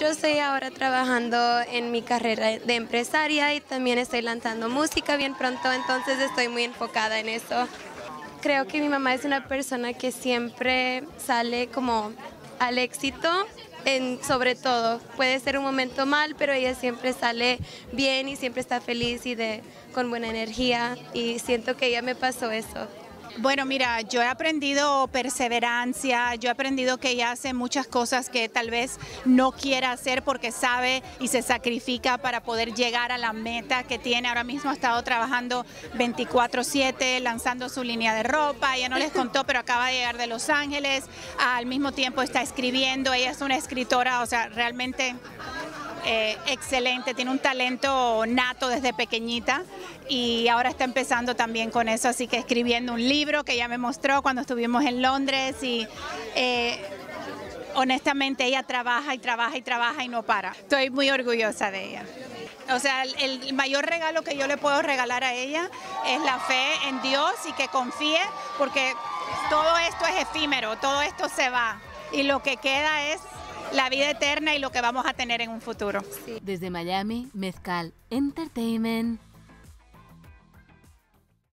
yo estoy ahora trabajando en mi carrera de empresaria y también estoy lanzando música bien pronto, entonces estoy muy enfocada en eso. Creo que mi mamá es una persona que siempre sale como al éxito en, sobre todo. Puede ser un momento mal, pero ella siempre sale bien y siempre está feliz y de, con buena energía y siento que ella me pasó eso. Bueno, mira, yo he aprendido perseverancia, yo he aprendido que ella hace muchas cosas que tal vez no quiera hacer porque sabe y se sacrifica para poder llegar a la meta que tiene. Ahora mismo ha estado trabajando 24/7, lanzando su línea de ropa, ella no les contó, pero acaba de llegar de Los Ángeles, al mismo tiempo está escribiendo, ella es una escritora, o sea, realmente eh, excelente, tiene un talento nato desde pequeñita y ahora está empezando también con eso, así que escribiendo un libro que ya me mostró cuando estuvimos en Londres y eh, honestamente ella trabaja y trabaja y trabaja y no para. Estoy muy orgullosa de ella. O sea, el, mayor regalo que yo le puedo regalar a ella es la fe en Dios y que confíe porque todo esto es efímero, todo esto se va y lo que queda es la vida eterna y lo que vamos a tener en un futuro. Desde Miami, Mezcal Entertainment.